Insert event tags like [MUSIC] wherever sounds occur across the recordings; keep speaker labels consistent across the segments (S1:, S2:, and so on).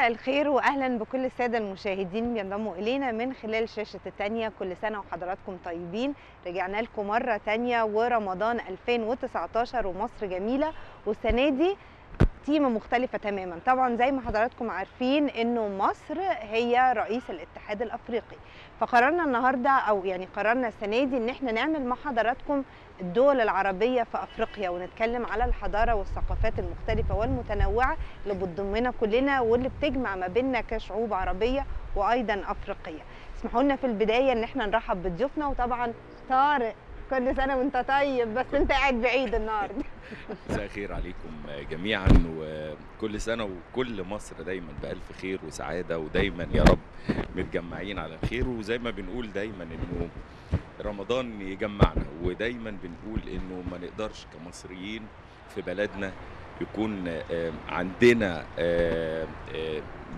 S1: الخير واهلا بكل الساده المشاهدين بينضموا الينا من خلال شاشه التانية. كل سنه وحضراتكم طيبين. رجعنا لكم مره تانية ورمضان 2019 ومصر جميله. والسنة دي تيمه مختلفة تماما. طبعا زي ما حضراتكم عارفين إنه مصر هي رئيس الاتحاد الأفريقي. فقررنا النهارده أو يعني قررنا السنة دي إن إحنا نعمل مع حضراتكم الدول العربية في أفريقيا ونتكلم على الحضارة والثقافات المختلفة والمتنوعة اللي بتضمنا كلنا واللي بتجمع ما بيننا كشعوب عربية وأيضا أفريقية. اسمحوا لنا في البداية إن إحنا نرحب بضيوفنا وطبعا طارق كل سنه وأنت طيب بس أنت قاعد بعيد النهارده. [LAUGHS]
S2: مساء الخير عليكم جميعا وكل سنة وكل مصر دايما بألف خير وسعادة ودايما يا رب متجمعين على الخير وزي ما بنقول دايما إنه رمضان يجمعنا ودايما بنقول إنه ما نقدرش كمصريين في بلدنا يكون عندنا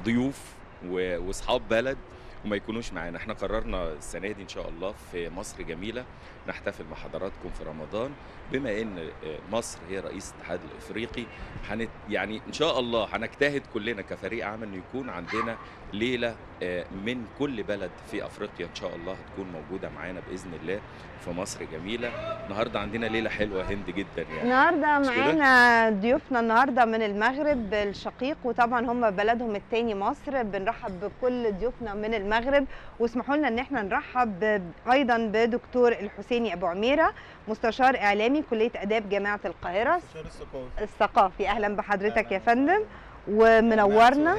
S2: ضيوف وأصحاب بلد وما يكونوش معانا. إحنا قررنا السنة دي إن شاء الله في مصر جميلة نحتفل مع حضراتكم في رمضان بما إن آه، مصر هي رئيس الاتحاد الإفريقي هنت يعني إن شاء الله هنجتهد كلنا كفريق عمل ان يكون عندنا ليلة آه، من كل بلد في أفريقيا إن شاء الله هتكون موجودة معانا بإذن الله في مصر جميلة النهارده عندنا ليلة حلوة هند جدا يعني
S1: النهارده؟ معانا ضيوفنا النهارده من المغرب الشقيق وطبعا هم بلدهم التاني مصر بنرحب بكل ضيوفنا من المغرب واسمحوا لنا إن إحنا نرحب أيضا بدكتور الحسيني أبو عميرة مستشار إعلامي كلية آداب جامعة القاهرة.
S3: مستشار الثقافي.
S1: الثقافي. أهلا بحضرتك يا. فندم. ومنورنا.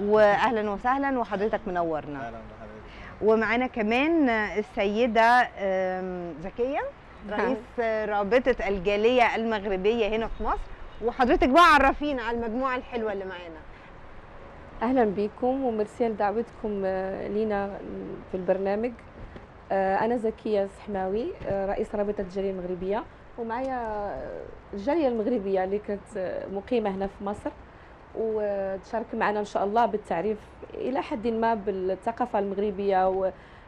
S1: واهلا وسهلا وحضرتك منورنا.
S3: أهلا بحضرتك.
S1: ومعانا كمان السيدة آم، زكية رئيس رابطة الجالية المغربية هنا في مصر. وحضرتك بقى عرفينا على المجموعة الحلوة اللي معانا.
S4: أهلا بكم وميرسي لدعوتكم آه، لينا في البرنامج. أنا زكية سحماوي آه، رئيس رابطة الجالية المغربية. ومعايا آه، الجالية المغربية اللي كانت آه، مقيمة هنا في مصر. وتشارك معنا إن شاء الله بالتعريف إلى حد ما بالثقافة المغربية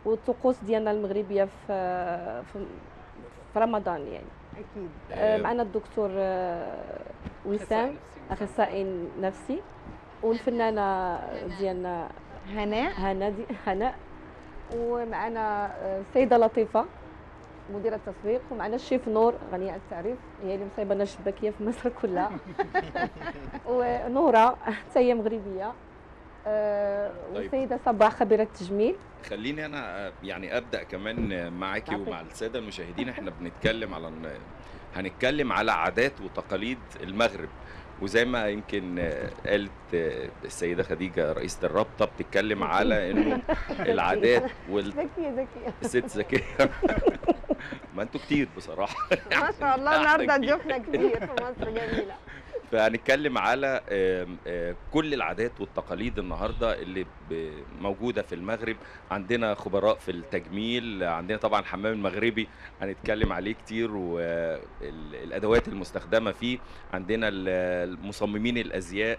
S4: والطقوس ديالنا المغربية في في رمضان يعني.
S1: أكيد.
S4: آه،
S2: آه،
S4: معنا الدكتور آه، وسام أخصائي نفسي. والفنانة ديالنا
S1: هناء.
S4: هنا دي هناء. ومعنا آه، السيده لطيفة مديرة التسويق ومعنا الشيف نور غنية عن التعريف. هي اللي مصيبة الشباكية في مصر كلها. [LAUGHS] ونورة حتى هي مغربية. آه،
S2: طيب.
S4: والسيدة صباح خبيرة التجميل.
S2: خليني أنا آه، يعني أبدأ كمان معاكي. ومع السادة المشاهدين. إحنا بنتكلم على هنتكلم على عادات وتقاليد المغرب. وزي ما يمكن قالت السيدة خديجة رئيسة الرابطة بتتكلم على إنه العادات والست [LAUGHS]
S4: ذكية ذكية [LAUGHS]
S2: ذكية. ما أنتوا كتير بصراحة.
S1: ما شاء الله النهارده ضيوفنا كتير. في مصر جميلة.
S2: فهنتكلم على كل العادات والتقاليد النهارده اللي موجودة في المغرب. عندنا خبراء في التجميل عندنا طبعا الحمام المغربي هنتكلم عليه كتير والادوات المستخدمة فيه. عندنا ال- المصممين الأزياء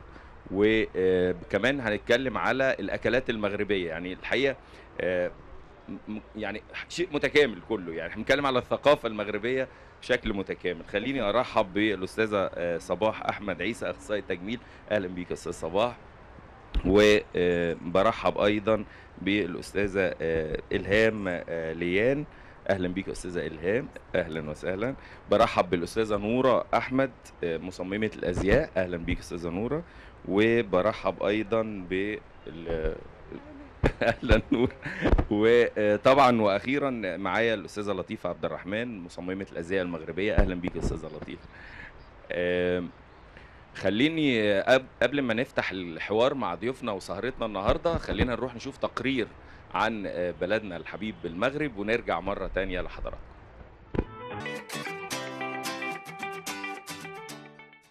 S2: وكمان هنتكلم على الأكلات المغربية. يعني الحقيقة يعني شيء متكامل كله. يعني إحنا بنتكلم على الثقافة المغربية بشكل متكامل. خليني أرحب بالأستاذة آه، صباح أحمد عيسى أخصائي تجميل أهلا بيك أستاذ صباح. وبرحب أيضا بالأستاذة آه، إلهام آه، ليان. أهلا بيك أستاذة إلهام. أهلا وسهلا. برحب بالأستاذة نورة أحمد آه، مصممة الأزياء. أهلا بيك أستاذة نورة. وبرحب أيضا بال أهلا نور وطبعا وأخيرا معايا الأستاذة لطيفة عبد الرحمن مصممة الازياء المغربية. أهلا بيك يا أستاذة لطيفة. خليني قب- قبل ما نفتح الحوار مع ضيوفنا وسهرتنا النهارده خلينا نروح نشوف تقرير عن آه، بلدنا الحبيب المغرب ونرجع مرة تانية لحضراتكم.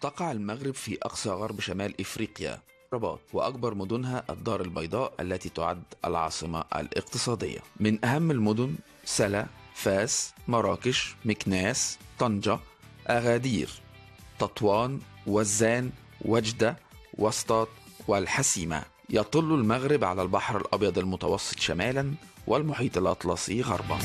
S5: تقع المغرب في أقصى غرب شمال إفريقيا. رباط وأكبر مدنها الدار البيضاء التي تعد العاصمة الاقتصادية. من أهم المدن سلا فاس مراكش مكناس طنجة أغادير تطوان وزان وجدة وسطاط والحسيمة. يطل المغرب على البحر الأبيض المتوسط شمالا والمحيط الأطلسي غربا.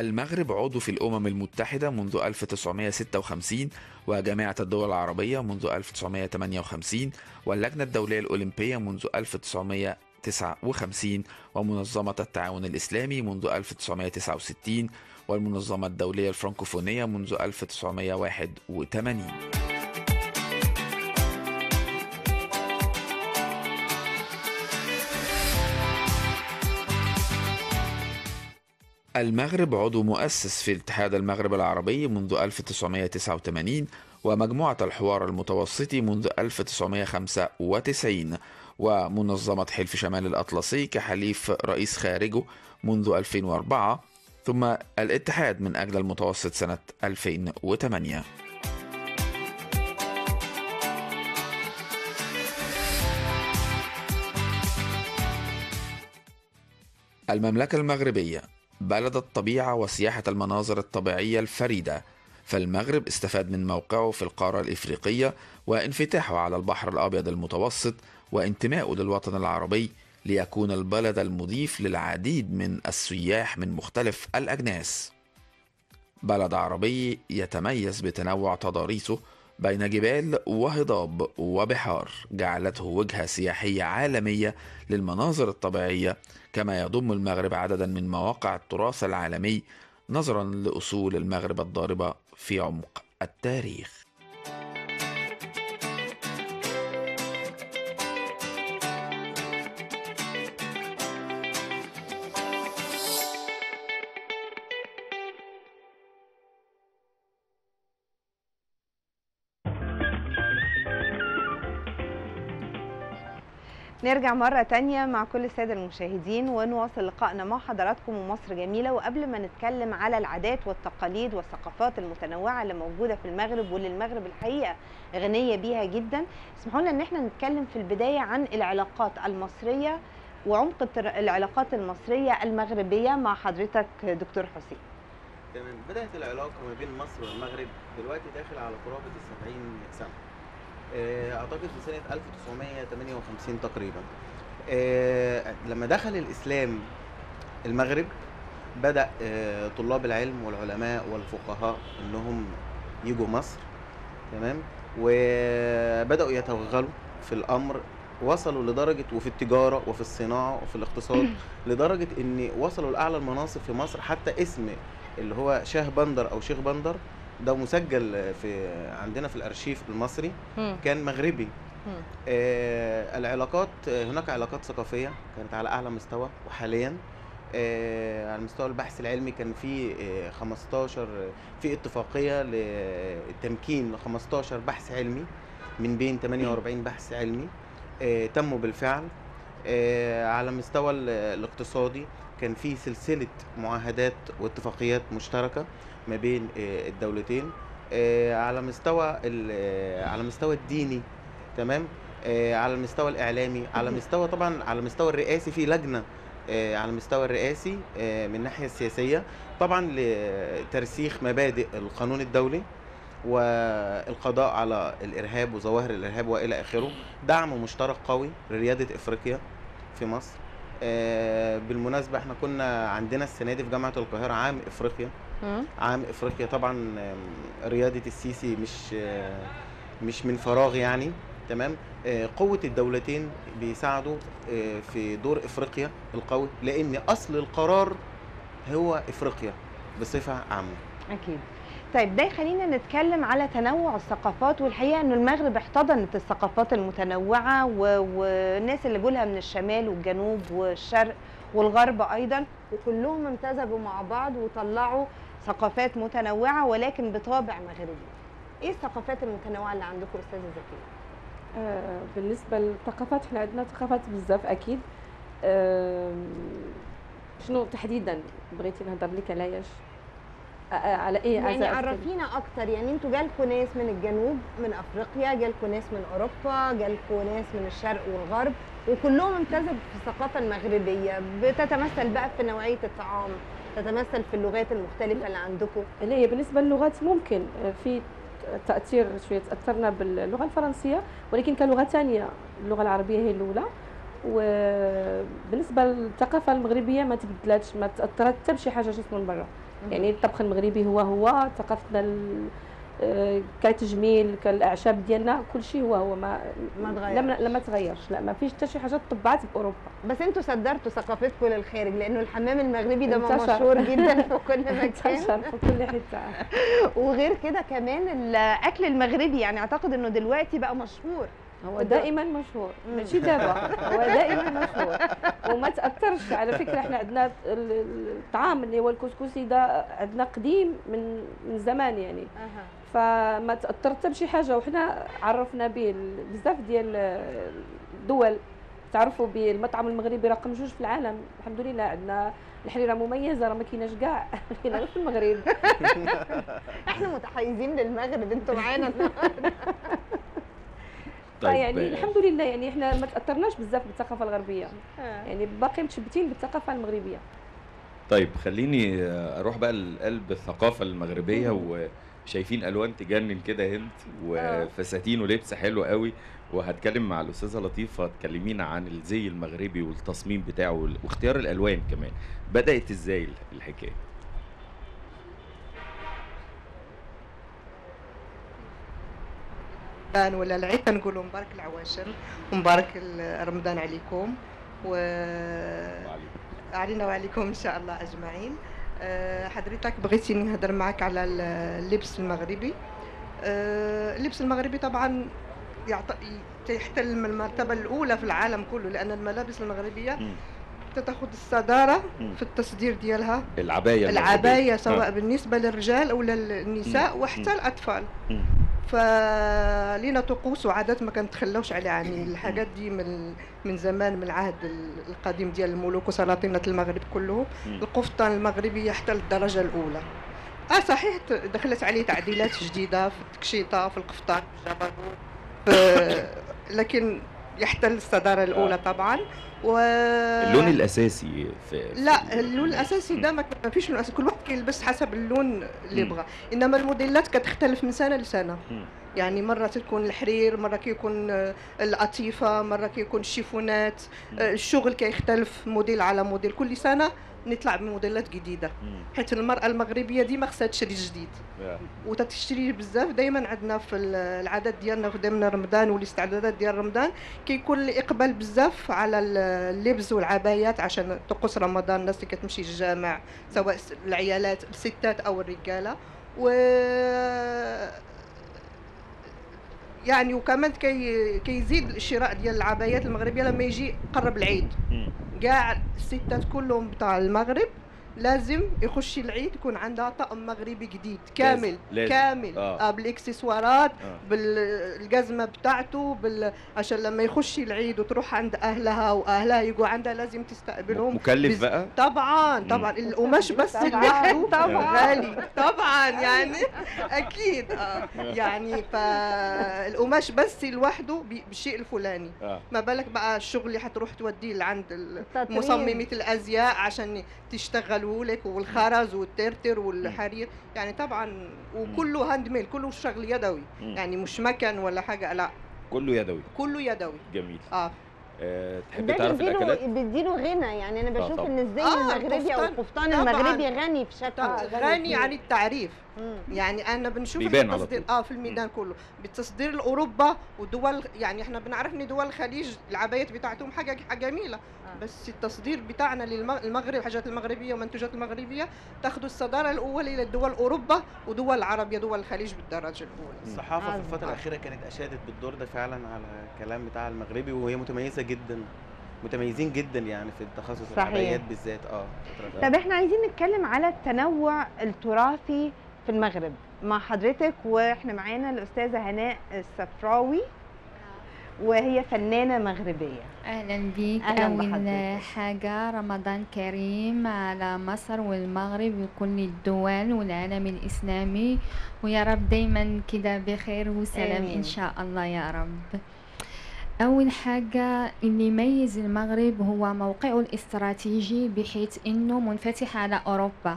S5: المغرب عضو في الأمم المتحدة منذ 1956 وجامعة الدول العربية منذ 1958 واللجنة الدولية الأولمبية منذ 1959 ومنظمة التعاون الإسلامي منذ 1969 والمنظمة الدولية الفرنكوفونية منذ 1981 المغرب عضو مؤسس في اتحاد المغرب العربي منذ 1989 ومجموعة الحوار المتوسطي منذ 1995 ومنظمة حلف شمال الأطلسي كحليف رئيس خارجه منذ 2004 ثم الاتحاد من أجل المتوسط سنة 2008 المملكة المغربية بلد الطبيعة وسياحة المناظر الطبيعية الفريدة فالمغرب استفاد من موقعه في القارة الإفريقية وانفتاحه على البحر الأبيض المتوسط وانتمائه للوطن العربي ليكون البلد المضيف للعديد من السياح من مختلف الأجناس. بلد عربي يتميز بتنوع تضاريسه بين جبال وهضاب وبحار جعلته وجهة سياحية عالمية للمناظر الطبيعية كما يضم المغرب عددا من مواقع التراث العالمي نظرا لأصول المغرب الضاربة في عمق التاريخ.
S1: نرجع مرة تانية مع كل السادة المشاهدين ونواصل لقائنا مع حضراتكم ومصر جميلة. وقبل ما نتكلم على العادات والتقاليد والثقافات المتنوعة اللي موجودة في المغرب واللي المغرب الحقيقة غنية بيها جدا اسمحوا لنا إن إحنا نتكلم في البداية عن العلاقات المصرية وعمق العلاقات المصرية المغربية مع حضرتك دكتور حسين.
S3: تمام. بدأت العلاقة ما بين مصر والمغرب دلوقتي داخل على قرابة السبعين سنة. آه، أعتقد في سنة 1958 تقريبا. آه، لما دخل الإسلام المغرب بدأ آه، طلاب العلم والعلماء والفقهاء إنهم يجوا مصر تمام؟ وبدأوا يتوغلوا في الأمر وصلوا لدرجة وفي التجارة وفي الصناعة وفي الاقتصاد لدرجة إن وصلوا لأعلى المناصب في مصر حتى اسم اللي هو شاه بندر أو شيخ بندر ده مسجل في عندنا في الأرشيف المصري كان مغربي. آه العلاقات هناك علاقات ثقافية كانت على أعلى مستوى وحاليا. آه على مستوى البحث العلمي كان في آه 15 في اتفاقية للتمكين ل 15 بحث علمي من بين 48 بحث علمي آه تموا بالفعل. آه على المستوى ال- الاقتصادي كان في سلسلة معاهدات واتفاقيات مشتركة ما بين آه الدولتين آه على مستوى آه، على مستوى الديني تمام؟ على المستوى الإعلامي على مستوى طبعا على المستوى الرئاسي في لجنة آه على المستوى الرئاسي من الناحية السياسية. طبعا لترسيخ مبادئ القانون الدولي والقضاء على الإرهاب وظواهر الإرهاب وإلى آخره. دعم مشترك قوي لريادة إفريقيا في مصر. بالمناسبة إحنا كنا عندنا السنة دي في جامعة القاهرة عام إفريقيا. عام إفريقيا طبعا رياده السيسي مش آه، مش من فراغ يعني تمام؟ آه، قوة الدولتين بيساعدوا آه، في دور إفريقيا القوي لأن أصل القرار هو إفريقيا بصفة عامة.
S1: أكيد. طيب ده يخلينا نتكلم على تنوع الثقافات والحقيقة ان المغرب احتضنت الثقافات المتنوعة. والناس اللي جولها من الشمال والجنوب والشرق والغرب أيضا وكلهم امتزجوا مع بعض وطلعوا ثقافات متنوعة ولكن بطابع مغربي. إيه الثقافات المتنوعة اللي عندكم أستاذة زكيه
S4: آه، بالنسبة للثقافات إحنا عندنا ثقافات بزاف أكيد. آم، شنو تحديدا بغيتي نهضر لك علاش؟ آه، آه، على إيه؟
S1: يعني؟ عرفينا أكتر. يعني أنتوا جالكوا ناس من الجنوب من أفريقيا جالكوا ناس من أوروبا جالكوا ناس من الشرق والغرب وكلهم امتزجوا في الثقافه المغربية. بتتمثل بقى في نوعية الطعام تتمثل في اللغات المختلفة اللي عندكم.
S4: لا هي بالنسبة للغات ممكن آه، في تأثير شوية تأثرنا باللغة الفرنسية ولكن كلغة ثانية اللغة العربية هي الأولى. وبالنسبة للثقافة المغربية ما تبدلاتش ما تأثرت حتى بشي حاجة جات من برا يعني الطبخ المغربي هو هو ثقافتنا آه، كتجميل كالأعشاب ديالنا كل شيء هو هو ما
S1: ما تغيرش.
S4: لما تغيرش. لا ما فيش حتى شي حاجة طبعت باوروبا
S1: بس أنتوا صدرتوا ثقافتكم للخارج لأنه الحمام المغربي ده. مشهور [LAUGHS] جدا في كل مكان.
S4: في كل حتة. [LAUGHS]
S1: وغير كده كمان الأكل المغربي يعني أعتقد إنه دلوقتي بقى مشهور.
S4: هو دائما مشهور. ماشي دابا هو [LAUGHS] دائما مشهور. وما تأثرش. على فكرة إحنا عندنا ال- ال- الطعام اللي هو الكسكسي ده عندنا قديم من من زمان يعني. فما تاثر حتى بشي حاجة. وحنا عرفنا به بزاف ديال الدول. تعرفوا بالمطعم المغربي رقم جوج في العالم. الحمد لله عندنا الحريرة مميزة. راه ما كايناش كاع. [LAUGHS] كاينة غير في المغرب. [LAUGHS]
S1: إحنا متحيزين للمغرب. أنتوا معانا
S4: فيعني
S2: آه،
S4: الحمد لله يعني إحنا ما تأثرناش بزاف بالثقافة الغربية. يعني باقي متشبتين بالثقافة المغربية.
S2: طيب خليني أروح بقى لقلب الثقافة المغربية وشايفين ألوان تجنن كده هند وفساتين ولبس حلو قوي. وهتكلم مع الأستاذة لطيفة تكلمينا عن الزي المغربي والتصميم بتاعه واختيار الألوان كمان. بدأت إزاي الحكاية؟
S6: رمضان ولا العيد كنقولوا مبارك العواشر ومبارك رمضان عليكم و علينا وعليكم إن شاء الله أجمعين أه، حضرتك بغيتي نهضر معك على ال- اللبس المغربي أه، اللبس المغربي طبعا يحتل المرتبة الأولى في العالم كله لأن الملابس المغربية
S2: مم.
S6: تاخذ الصدارة
S2: مم.
S6: في التصدير ديالها
S2: العباية
S6: العباية
S2: المغربية.
S6: سواء
S2: آه.
S6: بالنسبة للرجال أو للنساء. وحتى الأطفال
S2: مم.
S6: فلينا طقوس وعادات ما كنتخلاوش عليها. يعني الحاجات دي من من زمان من العهد القديم ديال الملوك وسلاطينة المغرب كلهم. القفطان المغربي حتى الدرجة الأولى. آه صحيح دخلت عليه تعديلات جديدة في التكشيطة في القفطان في الجبروت في- [LAUGHS] لكن يحتل الصدارة الأولى طبعا. و
S2: اللون الأساسي في
S6: لا
S2: ال-
S6: اللون الأساسي ده ما فيش لون أساسي كل واحد كيلبس حسب اللون اللي. يبغى إنما الموديلات كتختلف من سنة
S2: لسنة.
S6: يعني مرة تكون الحرير مرة كيكون آه، القطيفة مرة كيكون الشيفونات. آه، الشغل كيختلف موديل على موديل كل سنة نطلع بموديلات
S2: جديدة.
S6: حيت المرأة المغربية ديما خصها تشري جديد. وتتشتري بزاف. دائما عندنا في ال- العادات ديالنا في رمضان والاستعدادات ديال رمضان كيكون الإقبال بزاف على ال- اللبس والعبايات عشان طقوس رمضان. الناس اللي كتمشي للجامع سواء العيالات الستات أو الرجالة. و يعني وكمان كي كيزيد الشراء ديال العبايات المغربية لما يجي قرب العيد. كاع الستات كلهم بتاع المغرب لازم يخش العيد يكون عندها طقم مغربي جديد كامل
S2: لازم.
S6: كامل
S2: آه.
S6: آه. بالإكسسوارات
S2: آه.
S6: بالجزمة بتاعته بال... عشان لما يخش العيد وتروح عند أهلها وأهلها يجوا عندها لازم تستقبلهم
S2: مكلف
S6: بز-
S2: بقى
S6: طبعا طبعا القماش بس
S4: طبعاً.
S6: لوحده
S1: طبعاً.
S6: غالي طبعا يعني أكيد آه يعني فالقماش بس لوحده بالشيء الفلاني
S2: آه
S6: ما بالك بقى الشغل اللي حتروح توديه لعند. مصممة الأزياء عشان تشتغلوا لك والخرز والترتر والحرير. يعني طبعا وكله hand made كله شغل يدوي.
S2: مم.
S6: يعني مش مكن ولا حاجة لا.
S2: كله يدوي.
S6: كله يدوي.
S2: جميل.
S6: آه.
S2: آه، تحب تعرف الأكلات؟
S1: بيديله بيديله غنى. يعني أنا
S2: آه
S1: بشوف. إن الزي
S6: آه،
S1: المغربي أو
S6: القفطان.
S1: المغربي غني في شكله
S6: غني عن التعريف.
S1: مم.
S6: يعني أنا بنشوف
S2: بيبان على
S6: التصدير
S2: طول.
S6: آه في الميدان كله. بالتصدير لاوروبا ودول يعني إحنا بنعرف إن دول الخليج العبايات بتاعتهم حاجة حاجة جميلة.
S1: آه.
S6: بس التصدير بتاعنا للمغرب الحاجات المغربية والمنتوجات المغربية تاخذ الصدارة الأولى إلى دول أوروبا ودول العربيه دول الخليج بالدرجة الأولى
S3: الصحافه في. الفترة الأخيرة كانت أشادت بالدور ده فعلا على الكلام بتاع المغربي وهي متميزة جدا متميزين جدا يعني في التخصص
S1: صحيح.
S3: العبايات بالذات آه
S1: طب إحنا عايزين نتكلم على التنوع التراثي في المغرب مع حضرتك وإحنا معانا الأستاذة هناء السفراوي وهي
S7: فنانة مغربية
S1: أهلا
S7: بيك
S1: بحضرتك.
S7: حاجة رمضان كريم على مصر والمغرب وكل الدول والعالم الإسلامي ويا رب دايما كده بخير وسلام. إن شاء الله يا رب أول حاجة اللي يميز المغرب هو موقعه الاستراتيجي بحيث إنه منفتح على أوروبا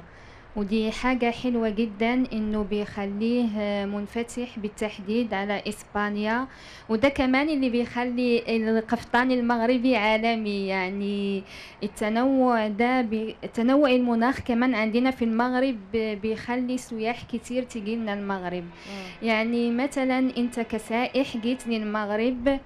S7: ودي حاجة حلوة جدا إنه بيخليه منفتح بالتحديد على إسبانيا وده كمان اللي بيخلي القفطان المغربي عالمي. يعني التنوع ده بي... تنوع المناخ كمان عندنا في المغرب بيخلي سياح كتير تجي لنا المغرب. يعني مثلا أنت كسائح جيت للمغرب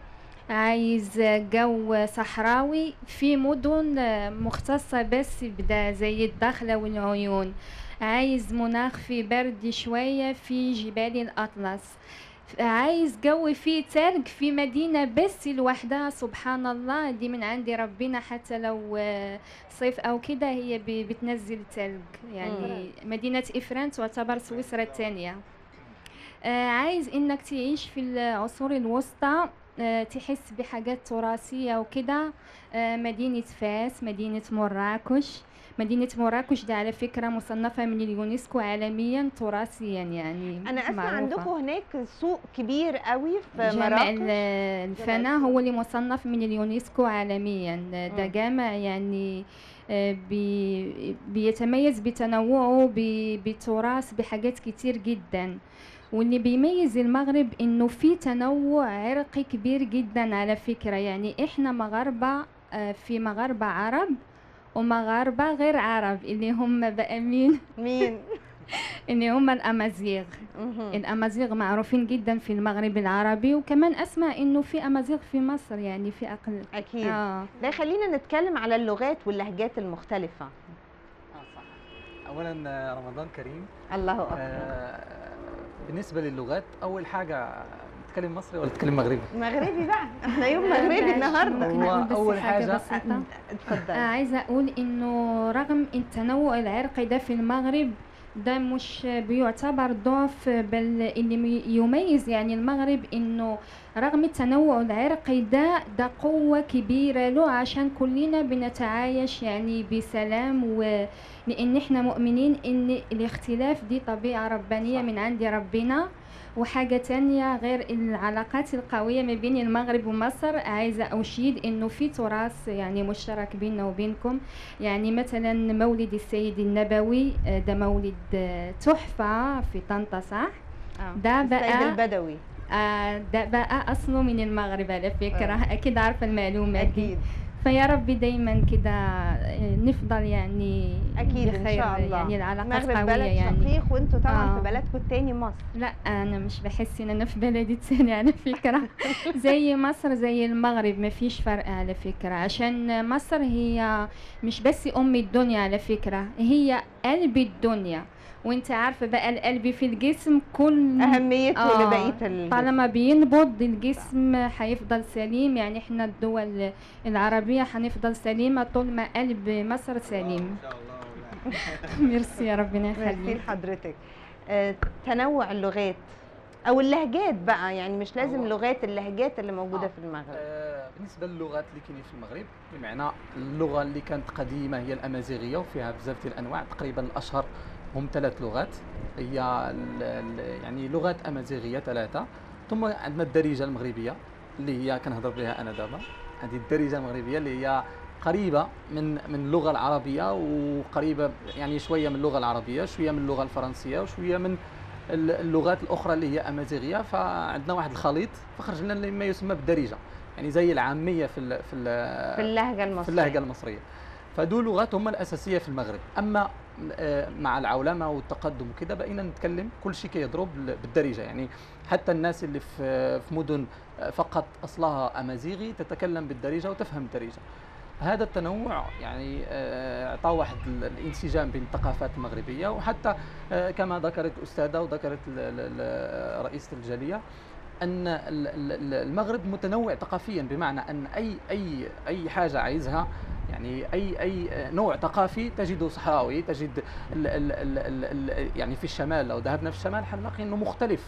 S7: عايز جو صحراوي في مدن مختصة بس بدا زي الدخلة والعيون. عايز مناخ في برد شوية في جبال الأطلس. عايز جو فيه تلج في مدينة بس لوحدها سبحان الله. دي من عند ربنا حتى لو صيف أو كده هي بتنزل تلج. يعني مدينة إفران تعتبر سويسرا الثانية آه، عايز إنك تعيش في العصور الوسطى. تحس بحاجات تراثية وكده. آه، مدينة فاس مدينة مراكش. مدينة مراكش ده على فكرة مصنفة من اليونسكو عالميا تراثيا يعني
S1: أنا أسمع
S7: معروفة.
S1: عندكم هناك سوق كبير قوي في
S7: جامع
S1: مراكش.
S7: ال- الفنا هو اللي مصنف من اليونسكو عالميا. ده. جامع يعني آه، بي بيتميز بتنوعه بتراث بحاجات كتير جدا. واللي بيميز المغرب إنه في تنوع عرقي كبير جدا على فكرة. يعني إحنا مغاربة آه، في مغاربة عرب ومغاربة غير عرب اللي هم بقى مين؟
S1: مين؟ [LAUGHS]
S7: اللي هم
S1: الأمازيغ.
S7: الأمازيغ معروفين جدا في المغرب العربي وكمان أسمع إنه في أمازيغ في مصر يعني في أقل.
S1: أكيد.
S7: آه.
S1: ده خلينا نتكلم على اللغات واللهجات المختلفة.
S8: آه صح. اولا آه، رمضان كريم.
S1: الله أكبر.
S8: آه، بالنسبة للغات أول حاجة نتكلم مصري ولا نتكلم مغربي؟
S1: مغربي بقى. [LAUGHS] إحنا يوم مغربي النهارده.
S8: هو
S7: حاجة- بسيطة.
S1: اتفضل.
S7: آه عايزة أقول إنه رغم التنوع العرقي ده في المغرب ده مش بيعتبر ضعف بل اللي مي- يميز يعني المغرب إنه رغم التنوع العرقي ده ده قوة كبيرة له عشان كلنا بنتعايش يعني بسلام و لأن إحنا مؤمنين إن الاختلاف دي طبيعة ربانية من عند ربنا. وحاجة تانية غير العلاقات القوية ما بين المغرب ومصر. عايزة أشيد إنه في تراث يعني مشترك بيننا وبينكم. يعني مثلا مولد السيد النبوي آه، ده مولد آه، تحفة في طنطا صح؟
S1: آه.
S7: ده
S1: السيد
S7: بقى
S1: البدوي.
S7: آه، ده بقى أصله من المغرب على فكرة. أكيد عارفة المعلومة دي.
S1: أكيد.
S7: فيا رب دايما كده آه، نفضل يعني
S1: أكيد
S7: إن
S1: شاء الله.
S7: يعني العلاقات قوية
S1: بلد
S7: يعني.
S1: شقيق وأنتوا طبعا
S7: آه.
S1: في بلدكم التاني مصر.
S7: لا أنا مش بحس إن أنا في بلدي التاني على فكره [LAUGHS] زي مصر زي المغرب ما فيش فرق على فكرة. عشان مصر هي مش بس أم الدنيا على فكرة هي قلب الدنيا. وانت عارفة بقى القلب في الجسم كل
S1: أهميته
S7: آه،
S1: لبقية الجسم.
S7: طالما بينبض الجسم هيفضل سليم. يعني إحنا الدول العربية هنفضل سليمة طول ما قلب مصر سليم.
S3: إن شاء الله [LAUGHS]
S7: ميرسي يا ربنا
S1: ميرسي
S7: يخليك
S1: لحضرتك. آه، تنوع اللغات أو اللهجات بقى. يعني مش لازم لغات اللهجات اللي موجودة
S8: آه.
S1: في المغرب.
S8: آه، بالنسبة للغات اللي كاينين في المغرب بمعنى اللغة اللي كانت قديمة هي الأمازيغية وفيها بزاف ديال الأنواع تقريبا الأشهر هم ثلاث لغات. هي يعني لغات أمازيغية ثلاثة. ثم عندنا الدارجة المغربية اللي هي كنهضر بها أنا دابا. هذه الدارجة المغربية اللي هي قريبة من من اللغة العربية وقريبة يعني شوية من اللغة العربية شوية من اللغة الفرنسية وشوية من ال- اللغات الأخرى اللي هي أمازيغية. فعندنا واحد الخليط فخرج لنا ما يسمى بالدارجة. يعني زي العامية في ال في ال
S1: في اللهجة المصرية.
S8: في اللهجة المصرية. فدول لغات هم الأساسية في المغرب. أما مع العولمة والتقدم وكده بقينا نتكلم كل شيء كيضرب بال- بالدارجة. يعني حتى الناس اللي في مدن آه، فقط أصلها أمازيغي تتكلم بالدارجة وتفهم الدارجة. هذا التنوع يعني آه، اعطى واحد ال- الانسجام بين الثقافات المغربية وحتى آه، كما ذكرت الاستاذه وذكرت رئيسة الجالية أن ال- ال- ال- المغرب متنوع ثقافيا بمعنى أن أي أي أي حاجة عايزها يعني أي أي نوع ثقافي تجده صحراوي تجد ال ال ال ال ال يعني في الشمال لو ذهبنا في الشمال حنلاقي إنه مختلف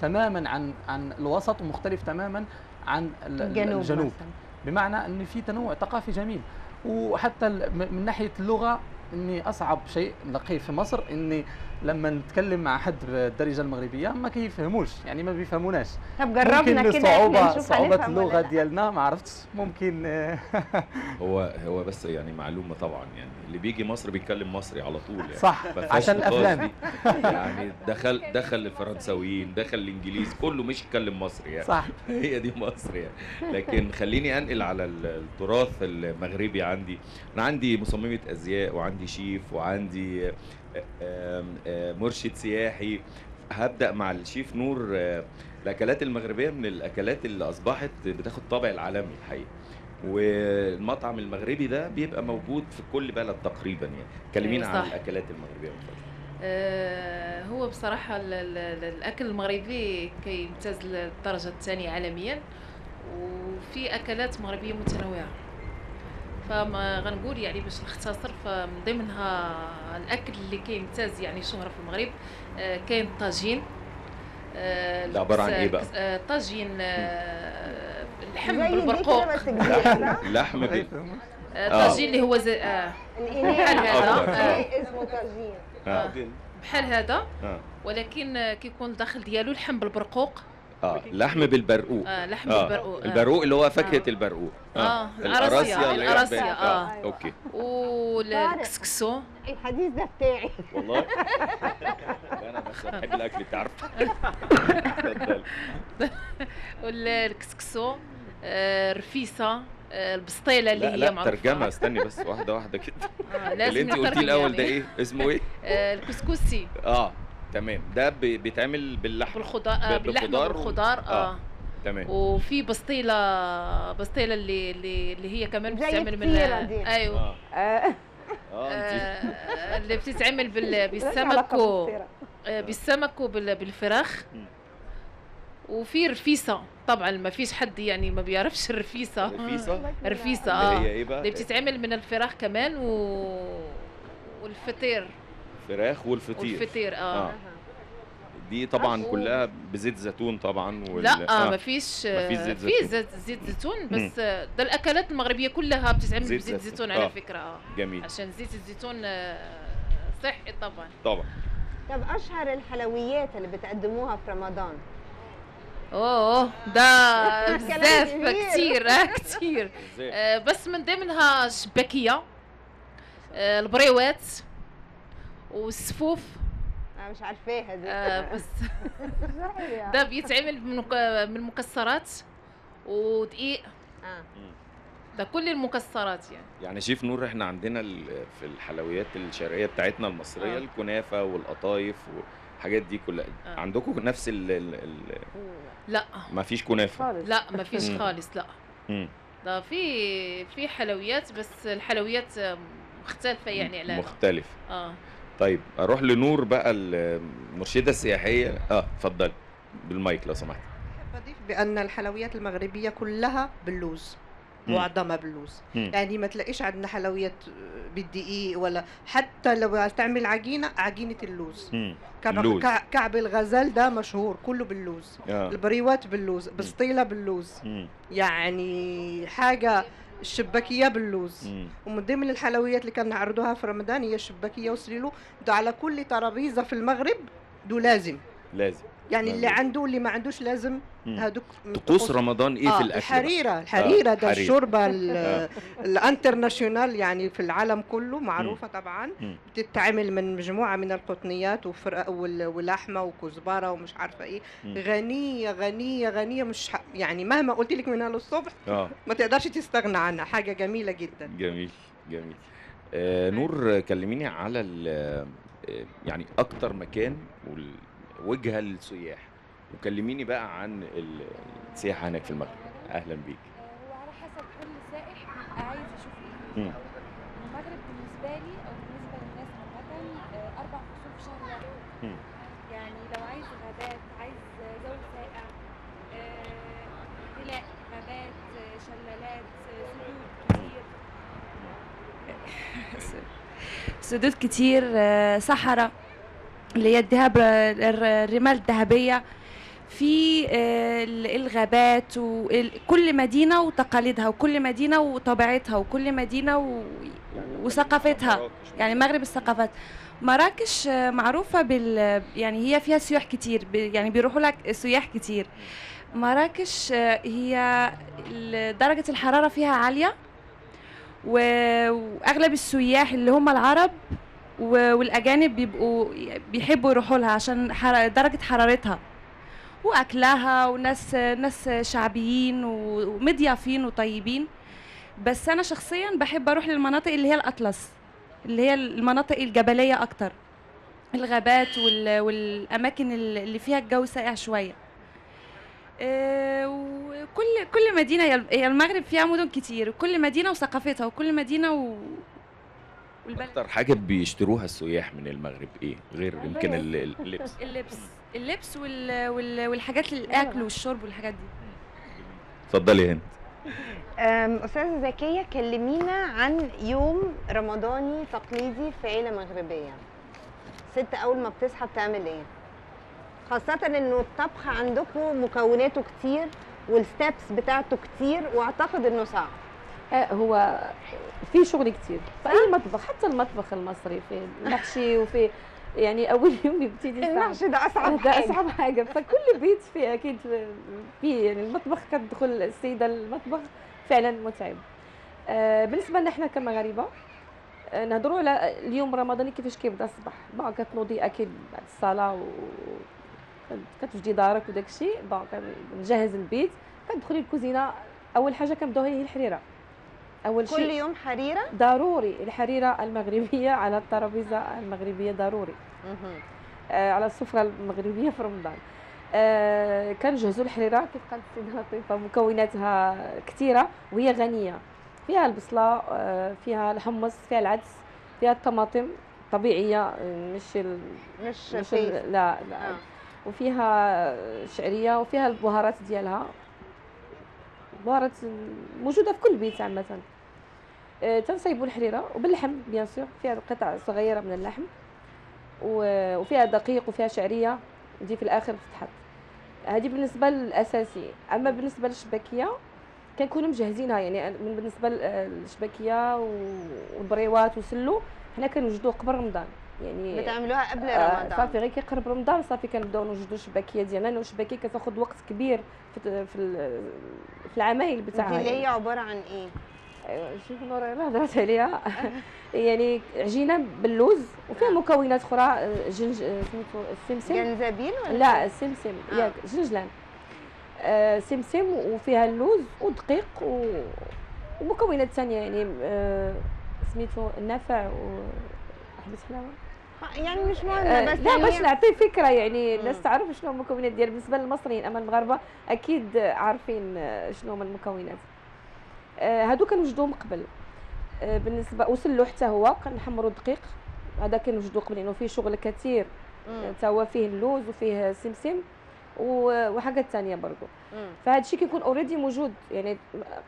S8: تماما عن عن الوسط ومختلف تماما عن ال- ال-
S1: الجنوب
S8: الجنوب
S1: مثلاً.
S8: بمعنى إن في تنوع ثقافي جميل وحتى من ناحية اللغة إني أصعب شيء نلاقيه في مصر إني لما نتكلم مع حد بالدارجه المغربية ما كيفهموش يعني ما بيفهموناش.
S1: طب جربنا
S8: ممكن
S1: كده
S8: صعوبة
S1: نشوف صعوبة
S8: اللغة
S1: لا.
S8: ديالنا ما عرفتش ممكن. [LAUGHS]
S2: هو هو بس يعني معلومة طبعا يعني اللي بيجي مصر بيتكلم مصري على طول يعني.
S8: صح عشان الافلام. [LAUGHS]
S2: يعني دخل دخل الفرنساويين دخل الإنجليز كله مش يتكلم مصري يعني.
S8: صح. [LAUGHS]
S2: هي دي مصر يعني. لكن خليني أنقل على ال- التراث المغربي عندي. أنا عندي مصممة أزياء وعندي شيف وعندي مرشد سياحي. هبدأ مع الشيف نور آه، الأكلات المغربية من الأكلات اللي أصبحت بتاخد طابع العالمي الحقيقة. والمطعم المغربي ده بيبقى موجود في كل بلد تقريبا يعني. كلمينا
S9: أيوة
S2: عن. الأكلات المغربية من فضلك.
S9: آه، هو بصراحة ال- ال- ال- الأكل المغربي كيمتاز للدرجة الثانية عالميا. وفي أكلات مغربية متنوعة. فما غنقول يعني باش نختصر فمن ضمنها الأكل اللي كيمتاز يعني شهرة في المغرب آه، كاين الطاجين. آه،
S2: ده عبارة عن إيه بقى؟
S9: الكس- آه، طاجين اللحم بالبرقوق؟ [LAUGHS]
S2: لحم [LAUGHS]
S9: الطاجين اللي هو زي آه، بحال هذا.
S1: اسمه طاجين.
S9: بحال هذا. ولكن كيكون الداخل ديالو لحم بالبرقوق.
S2: آه لحم بالبرقوق.
S9: آه لحم
S2: آه.
S9: بالبرقوق. آه.
S2: البرقوق اللي هو فاكهة البرقوق.
S9: آه، القراصية،
S2: اللي هي
S9: القراصية،
S2: بال-
S9: آه.
S2: OK.
S9: والكسكسو.
S1: الحديث ده بتاعي.
S2: والله؟ أنا بس بحب الأكل تعرف اتفضل [LAUGHS]
S9: والكسكسو آه، الرفيسة آه، البسطيلة اللي
S2: لا
S9: هي
S2: لا
S9: معروفة.
S2: ترجمة استني بس واحدة واحدة كده.
S9: آه،
S2: اللي انت قلتيه الأول ده
S9: يعني.
S2: إيه؟ اسمه إيه؟
S9: آه، الكسكسي.
S2: آه. تمام. ده ب- بيتعمل باللحم.
S9: بالخضار آه،
S2: بالخضار و-
S9: بالخضار
S2: آه.
S9: آه.
S2: تمام.
S9: وفي بسطيلة بسطيلة اللي اللي, اللي هي كمان بتتعمل من. أيوه.
S2: آه.
S1: آه،
S2: آه انت
S9: آه، اللي بتتعمل بال... بالسمك و... آه، بالسمك وبالفراخ. وفي رفيسة. طبعا ما فيش حد يعني ما بيعرفش الرفيسة.
S2: رفيصه [LAUGHS]
S9: رفيسة
S2: اللي
S9: آه.
S2: هي إيه بقى؟
S9: اللي بتتعمل من الفراخ كمان و... والفطير.
S2: فراخ والفطير
S9: والفطير آه,
S2: آه. دي طبعا
S9: أو-
S2: كلها بزيت زيتون طبعا وال...
S9: لا آه. ما فيش
S2: ما فيش زيت
S9: في
S2: زيتون.
S9: زيت, زيت زيتون بس آه، ده الأكلات المغربية كلها بتتعمل
S2: زيت
S9: بزيت
S2: زيتون.
S9: زيتون على
S2: آه.
S9: فكرة آه
S2: جميل
S9: عشان زيت الزيتون آه، صحي طبعا
S2: طبعا
S1: طب أشهر الحلويات اللي بتقدموها في رمضان
S9: أوه ده [LAUGHS] بزاف. كتير آه، كتير [LAUGHS] آه، بس من ضمنها الشباكيه آه، البريوات والسفوف
S1: أنا مش عارفاها دي.
S9: آه، [LAUGHS] بس. ده بيتعمل من مك- من مكسرات ودقيق.
S1: آه.
S9: ده كل المكسرات يعني.
S2: يعني شيف نور إحنا عندنا ال- في الحلويات الشرقية بتاعتنا المصرية
S9: آه.
S2: الكنافة والقطايف والحاجات دي كلها.
S9: آه.
S2: عندكم نفس ال ال
S9: لا.
S2: ما فيش كنافة.
S1: خالص.
S9: لا ما فيش. خالص لا. ده في في حلويات بس الحلويات مختلفة يعني على
S2: مختلف
S9: آه.
S2: طيب أروح لنور بقى المرشدة السياحية. آه اتفضل بالمايك لو سمحت
S6: أحب أضيف بأن الحلويات المغربية كلها باللوز. معظمها باللوز
S2: مم.
S6: يعني ما تلاقيش عندنا حلويات بالدقيق ولا حتى لو تعمل عجينة عجينة اللوز.
S2: مم.
S6: كعب, كعب الغزال ده مشهور كله باللوز.
S2: آه.
S6: البريوات باللوز بسطيلة باللوز.
S2: مم.
S6: يعني حاجة الشباكية باللوز
S2: مم.
S6: ومن ضمن الحلويات اللي كان نعرضوها في رمضان هي الشباكية وسليلو ده على كل ترابيزة في المغرب دو لازم
S2: لازم
S6: يعني اللي
S2: موجود.
S6: عنده واللي ما عندوش لازم هادوك
S2: طقوس رمضان إيه
S6: آه
S2: في الاكل بقى؟
S6: الحريرة الحريرة ده
S2: حريرة.
S6: الشوربة
S2: آه. [LAUGHS]
S6: ال- ال international يعني في العالم كله معروفة طبعا. بتتعمل من مجموعة من القطنيات وفرق وال- ولحمة وكزبرة ومش عارفة إيه
S2: مم.
S6: غنية غنية غنية مش ح... يعني مهما قلت لك منها للصبح
S2: آه [LAUGHS]
S6: ما تقدرش تستغنى عنها حاجة جميلة جدا
S2: جميل جميل آه نور كلميني على ال- آه، يعني أكتر مكان ووجهه للسياح وكلميني بقى عن ال- السياحة هناك في المغرب. أهلا بيك.
S10: هو على حسب كل سائح بيبقى عايز يشوف
S2: إيه.
S10: المغرب بالنسبة لي أو بالنسبة للناس عامة آه، أربع فصول في شهر واحد. يعني لو عايز غابات عايز جو ساقع آه، تلاقي غابات آه، شلالات آه، سدود كتير. [LAUGHS] سدود كتير آه، صحراء اللي هي الذهب الرمال الذهبية. في آه، ال- الغابات وكل مدينة وتقاليدها وكل مدينة وطبيعتها وكل مدينة و... وثقافتها. يعني مغرب الثقافات. مراكش آه، معروفة بال يعني هي فيها سياح كتير يعني بيروحوا لك سياح كتير. مراكش آه، هي ال- درجة الحرارة فيها عالية و- وأغلب السياح اللي هم العرب والأجانب بيبقوا بيحبوا يروحوا لها عشان درجة حرارتها. وأكلها وناس ناس شعبيين ومضيافين وطيبين. بس أنا شخصيا بحب أروح للمناطق اللي هي الأطلس اللي هي المناطق الجبلية أكتر. الغابات وال- والأماكن اللي فيها الجو ساقع شوية. آه، وكل كل مدينة هي المغرب فيها مدن كتير وكل مدينة وثقافتها وكل مدينة و... والبلد.
S2: أكتر حاجة بيشتروها السياح من المغرب إيه؟ غير يمكن ال- ال- اللبس. [LAUGHS]
S10: اللبس. اللبس وال... وال... والحاجات الأكل والشرب والحاجات دي.
S2: اتفضلي هند.
S1: أم، أستاذة زكية كلمينا عن يوم رمضاني تقليدي في عيلة مغربية. ست أول ما بتصحى بتعمل إيه؟ خاصة إنه الطبخ عندكم مكوناته كتير والستبس بتاعته كتير وأعتقد إنه صعب.
S4: آه، هو في شغل كتير. في اي مطبخ حتى المطبخ المصري في المحشي وفي يعني أول يوم بيبتدي صعب.
S1: المحشي ده أصعب [LAUGHS]
S4: ده
S1: حاجة.
S4: أصعب حاجة. فكل بيت فيه أكيد في يعني المطبخ كتدخل السيدة المطبخ فعلا متعب. آه، بالنسبة لنا إحنا كمغاربة آه، نهضروا على اليوم رمضاني كيفاش كيبدا الصباح. بون كتنوضي أكيد بعد الصلاة و كتوجدي دارك وداك الشيء. بون كنجهز البيت. كتدخلي الكوزينة أول حاجة كنبداو هي الحريرة. أول شيء
S1: كل يوم حريرة؟
S4: ضروري الحريرة المغربية على الترابيزة المغربية ضروري آه، على السفرة المغربية في رمضان آه، كنجهزوا الحريرة كيف قالت السيدة لطيفة مكوناتها كثيرة وهي غنية فيها البصلة آه، فيها الحمص فيها العدس فيها الطماطم طبيعية مش ال...
S1: مش
S4: مش. ال... لا لا
S1: آه.
S4: وفيها شعرية وفيها البهارات ديالها بهارات موجودة في كل بيت عامة. آه، تنصيبوا الحريرة وباللحم بيان سور فيها قطع صغيرة من اللحم وفيها دقيق وفيها شعرية دي في الآخر بتتحط هذه بالنسبة للاساسي أما بالنسبة للشباكيه كنكونوا مجهزينها يعني بالنسبة للشباكيه و- والبريوات وسلو حنا كنوجدوه قبل رمضان. يعني
S1: بتعملوها قبل
S4: آه،
S1: رمضان.
S4: صافي غير كيقرب رمضان صافي كنبداو نوجدوا الشباكية ديالنا. لأنه الشباكية كتاخذ وقت كبير في في, ال- في العمايل بتاعها.
S1: اللي
S4: يعني.
S1: هي عبارة عن إيه؟
S4: أيوة، شوف نورا يلاه هضرت عليها. [LAUGHS] يعني عجينة باللوز وفيها مكونات أخرى آه، جنج آه، سميتو السمسم
S1: جنزبيل ولا
S4: لا السمسم
S1: آه.
S4: ياك جنجلان. آه، سمسم وفيها اللوز ودقيق و... ومكونات ثانية. يعني آه، سميتو النافع و حلاوة؟
S1: يعني مش مهم
S4: آه،
S1: بس
S4: لا
S1: يعني
S4: باش نعطي فكرة يعني الناس تعرف شنو المكونات ديال بالنسبة للمصريين أما المغاربة أكيد عارفين آه، شنو هما المكونات. آه، هادو كنوجدوهم قبل. بالنسبة وسلو حتى هو كنحمروا الدقيق هذا كنوجدوه قبل لأنه فيه شغل كثير. حتى هو فيه اللوز وفيه سمسم. و- وحاجات ثانية برضو
S1: مم.
S4: فهذا الشيء كيكون already موجود يعني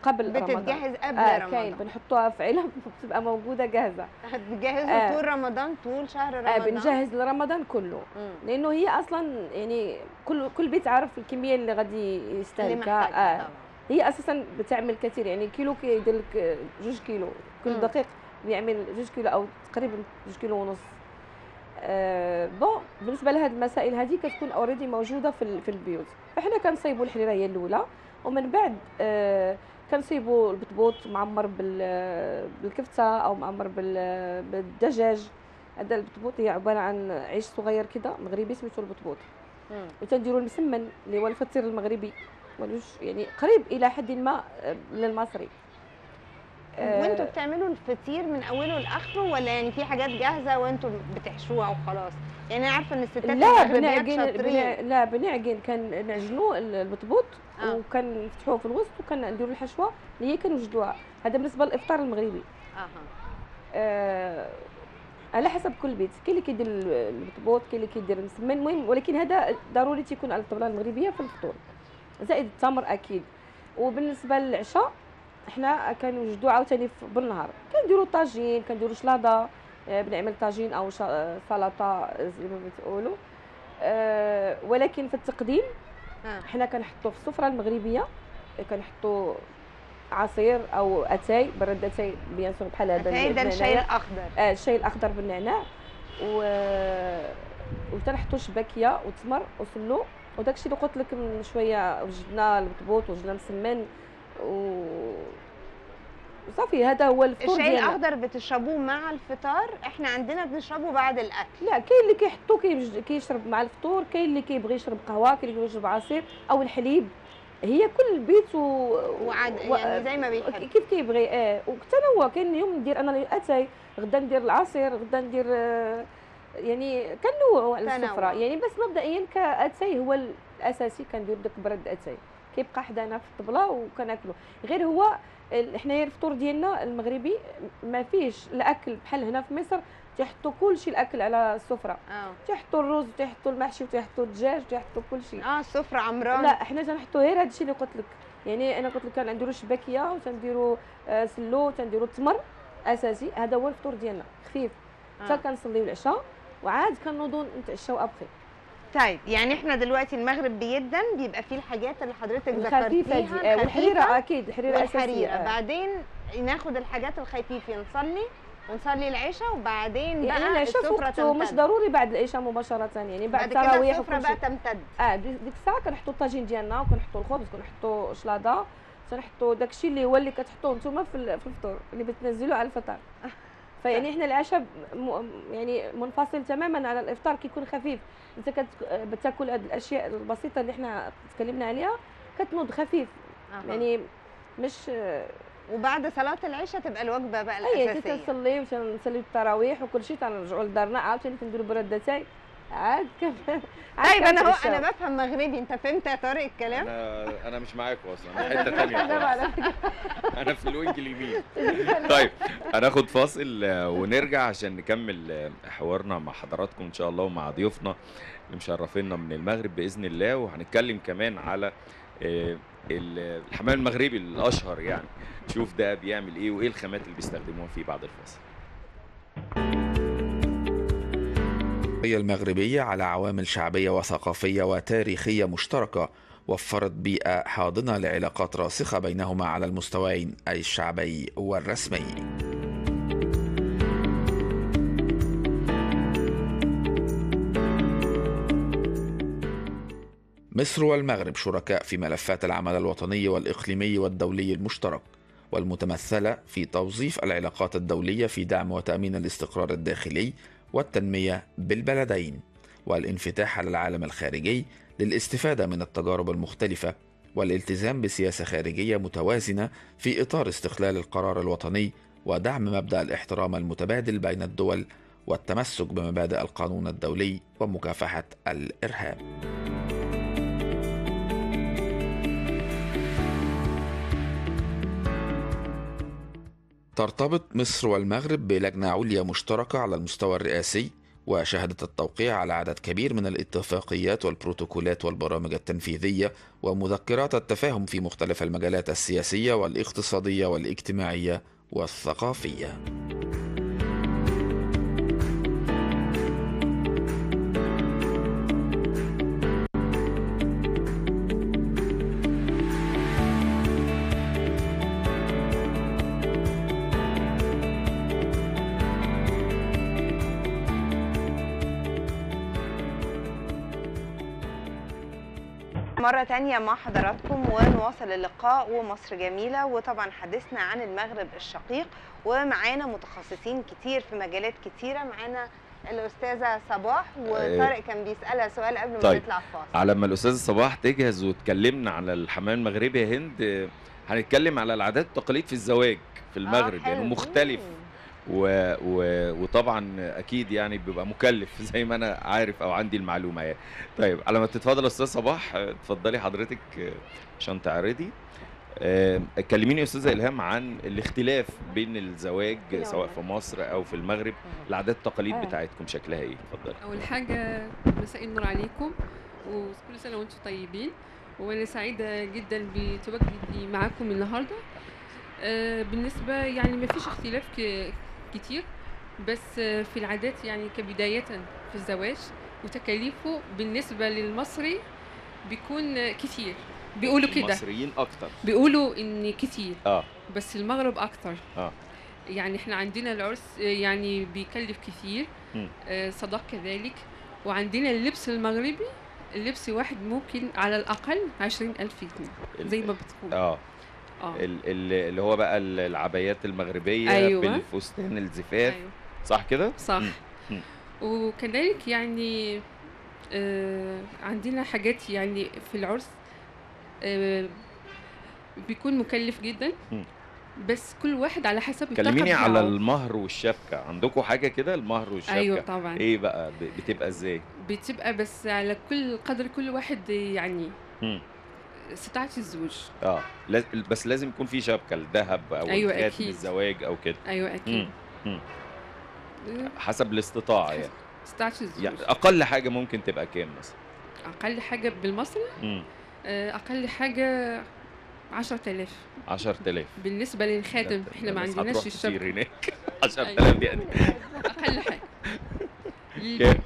S4: قبل رمضان
S1: بتتجهز قبل
S4: آه
S1: رمضان.
S4: كاين بنحطوها في علب [LAUGHS] بتبقى موجودة جاهزة
S1: هتجهزوا
S4: آه.
S1: طول رمضان طول شهر
S4: آه
S1: رمضان
S4: بنجهز لرمضان كله
S1: مم.
S4: لأنه هي أصلا يعني كل كل بيت عارف الكمية اللي غادي يستهلكها آه
S1: طبعا.
S4: هي أساسا بتعمل كثير يعني كيلو كيدير لك آه، جوج كيلو كل. دقيق بيعمل جوج كيلو أو تقريبا جوج كيلو ونص آه bon بالنسبة لهذه المسائل هذه كتكون already موجودة في في البيوت. فاحنا كنصيبوا الحريره هي الأولى ومن بعد آه كنصيبوا البطبوط معمر بال- بالكفتة أو معمر بال- بالدجاج. هذا البطبوط هي عبارة عن عيش صغير كده مغربي سميتو البطبوط. وتنديروا المسمن اللي هو الفطير المغربي ولوش يعني قريب إلى حد ما آه، للمصري. آه،
S1: وانتوا بتعملوا الفطير من أوله لآخره ولا يعني في حاجات جاهزة وانتوا بتحشوها وخلاص؟ يعني أنا عارفة إن الستات
S4: لا بنعجن بنع... لا بنعجن. كان نعجنوا ال- البطبوط
S1: آه.
S4: وكان نفتحوه في الوسط وكان نديروا الحشوة اللي هي كنوجدوها هذا بالنسبة للإفطار المغربي.
S1: أها.
S4: آه على حسب كل بيت. كاين اللي كيدير ال- البطبوط كاين اللي كيدير المسمن. المهم ولكن هذا ضروري تيكون على الطبلة المغربية في الفطور. زائد التمر أكيد. وبالنسبة للعشاء حنا كنوجدوا عاوتاني بالنهار. كنديروا طاجين كنديروا شلاضة آه، بنعمل طاجين أو آه، سلطة زي ما بتقولوا. آه، ولكن في التقديم
S1: آه.
S4: حنا كنحطوا في السفرة المغربية كنحطوا عصير أو أتاي برد أتاي bien sûr بحال هذا
S1: أتاي ده الشاي. الأخضر.
S4: آه الشاي الأخضر بالنعناع. و وتنحطوا شباكية وتمر وسلو وداكشي اللي قلت لك من شوية وجدنا البطبوط وجدنا مسمن. و صافي هذا هو الفطور
S1: الشاي الأخضر بتشربوه مع الفطار إحنا عندنا بنشربه بعد الأكل.
S4: لا كاين اللي كيحطو كيبج- كيشرب مع الفطور كاين اللي كيبغي يشرب قهوة كاين اللي يشرب عصير أو الحليب. هي كل بيت و...
S1: وعاد
S4: و-
S1: يعني زي ما بيحب.
S4: كيف كيبغي آه والتنوع كاين يوم ندير أنا اتاي غدا ندير العصير غدا ندير آه، يعني كنوعوا على. السفرة. يعني بس مبدئيا كأتاي هو الأساسي كندير داك برد أتاي. كيبقى حدانا في الطبلة وكناكلو. غير هو حنايا الفطور ديالنا المغربي ما فيش الأكل بحال هنا في مصر تيحطوا كلشي الأكل على السفرة.
S1: آه.
S4: تيحطوا الرز وتيحطوا المحشي وتيحطوا الدجاج وتيحطوا كلشي.
S1: آه السفره عمران.
S4: لا حنا تنحطوا غير هادشي اللي قلت لك. يعني أنا قلت لك كنديروا شباكيه وتنديروا آه، سلو وتنديروا التمر أساسي. هذا هو الفطور ديالنا خفيف. حتى
S1: آه.
S4: كنصليو العشاء وعاد كنوضوا نتعشاو أبخي.
S1: طيب يعني إحنا دلوقتي المغرب بيدن بيبقى فيه الحاجات اللي حضرتك
S4: الخفيفه دي
S1: ذكرتيها
S4: آه، والحريرة
S1: الخفيفة
S4: أكيد الحريرة
S1: والحريرة.
S4: اساسيه آه.
S1: بعدين ناخد الحاجات الخفيفة نصلي ونصلي العشاء وبعدين
S4: يعني
S1: بقى
S4: العشاء
S1: السفرة
S4: فوقته مش
S1: تمتد
S4: ضروري بعد العشاء مباشرة يعني بعد
S1: بعد كده
S4: التراويح
S1: السفرة بقى تمتد.
S4: آه دي- ديك الساعة كنحطوا الطاجين ديالنا وكنحطوا الخبز كنحطوا شلاضة تنحطوا داكشي اللي هو اللي كتحطوه نتوما في ال- في الفطور اللي بتنزلوا على الفطار. [LAUGHS] فيعني إحنا العشاء يعني منفصل تماما على الإفطار كيكون خفيف. انت كت- بتاكل هاد الأشياء البسيطة اللي إحنا تكلمنا عليها كتنوض خفيف.
S1: أها.
S4: يعني مش
S1: وبعد صلاة العشاء تبقى الوجبة بقى
S4: أي
S1: الأساسية.
S4: تنصلي وتنصلي التراويح وكل شيء تنرجعوا لدارنا عاوتاني كنديروا بردتاي عاد
S1: طيب أنا هو. أنا بفهم مغربي. أنت فهمت يا طارق الكلام؟
S2: أنا أنا مش معاكم أصلا.
S4: أنا حتة فكرة. [LAUGHS]
S2: أنا في الوينج اليمين. [LAUGHS] طيب هناخد فاصل ونرجع عشان نكمل حوارنا مع حضراتكم إن شاء الله ومع ضيوفنا اللي مشرفينا من المغرب بإذن الله. وهنتكلم كمان على آه، ال- الحمام المغربي الأشهر يعني. نشوف ده بيعمل إيه وإيه الخامات اللي بيستخدموها فيه بعد الفاصل.
S5: الجمهورية المغربية على عوامل شعبية وثقافية وتاريخية مشتركة وفرت بيئة حاضنة لعلاقات راسخة بينهما على المستويين الشعبي والرسمي. مصر والمغرب شركاء في ملفات العمل الوطني والإقليمي والدولي المشترك والمتمثلة في توظيف العلاقات الدولية في دعم وتأمين الاستقرار الداخلي والتنمية بالبلدين والانفتاح على العالم الخارجي للاستفادة من التجارب المختلفة والالتزام بسياسة خارجية متوازنة في إطار استقلال القرار الوطني ودعم مبدأ الاحترام المتبادل بين الدول والتمسك بمبادئ القانون الدولي ومكافحة الإرهاب. ترتبط مصر والمغرب بلجنة عليا مشتركة على المستوى الرئاسي وشهدت التوقيع على عدد كبير من الاتفاقيات والبروتوكولات والبرامج التنفيذية ومذكرات التفاهم في مختلف المجالات السياسية والاقتصادية والاجتماعية والثقافية.
S1: مرة تانية مع حضراتكم ونواصل اللقاء ومصر جميلة وطبعا حدثنا عن المغرب الشقيق ومعانا متخصصين كتير في مجالات كتيرة معانا الأستاذة صباح وطارق كان بيسألها سؤال قبل ما
S2: طيب.
S1: نطلع فاصل
S2: على ما الاستاذ صباح تجهز وتكلمنا على الحمام المغربي يا هند آه، هنتكلم على العادات والتقاليد في الزواج في المغرب
S1: آه،
S2: يعني. مختلف. و... و... وطبعا أكيد يعني بيبقى مكلف [LAUGHS] زي ما أنا عارف أو عندي المعلومة يعني. طيب على ما تتفضل أستاذ صباح اتفضلي حضرتك عشان تعرضي. آه، كلميني يا أستاذة إلهام عن الاختلاف بين الزواج سواء في مصر أو في المغرب العادات والتقاليد. بتاعتكم شكلها إيه؟ اتفضلي.
S11: أول حاجة مساء النور عليكم. وكل سنة وأنتم طيبين. وأنا سعيدة جدا بتواجدي معاكم النهاردة. آه، بالنسبة يعني ما فيش اختلاف ك- كتير بس في العادات يعني كبداية في الزواج وتكاليفه بالنسبة للمصري بيكون كتير. بيقولوا كده.
S2: المصريين أكتر.
S11: بيقولوا إن كتير.
S2: آه.
S11: بس المغرب أكتر.
S2: آه.
S11: يعني إحنا عندنا العرس يعني بيكلف كتير.
S2: مم.
S11: آه، صداق كذلك. وعندنا اللبس المغربي اللبس واحد ممكن على الأقل عشرين ألف جنيه زي ما بتقول.
S2: آه.
S11: آه
S2: ال- اللي هو بقى ال- العبايات المغربية
S11: أيوة.
S2: بالفستان الزفاف
S11: أيوة.
S2: صح كده
S11: صح. وكذلك يعني آه عندنا حاجات يعني في العرس آه بيكون مكلف جدا
S2: مم.
S11: بس كل واحد على حسب
S2: كلميني على. المهر والشبكة عندكم حاجة كده المهر والشبكة
S11: أيوة طبعاً.
S2: إيه بقى بتبقى إزاي
S11: بتبقى بس على كل قدر كل واحد يعني
S2: مم.
S11: استطاعة الزوج.
S2: آه. لاز- بس لازم يكون في شبكة الذهب أو
S11: أيوة أكيد.
S2: الزواج أو كده.
S11: أيوة أكيد.
S2: مم. مم. حسب الاستطاعة يعني.
S11: استطاعة الزوج.
S2: يعني أقل حاجة ممكن تبقى كام مثلا؟
S11: أقل حاجة بالمصري؟
S2: مم.
S11: أقل حاجة عشرة آلاف.
S2: 10000
S11: بالنسبة للخاتم إحنا ما عندناش الشبكة.
S2: هناك. [LAUGHS] 10000 دي يعني.
S11: لل-
S2: كام؟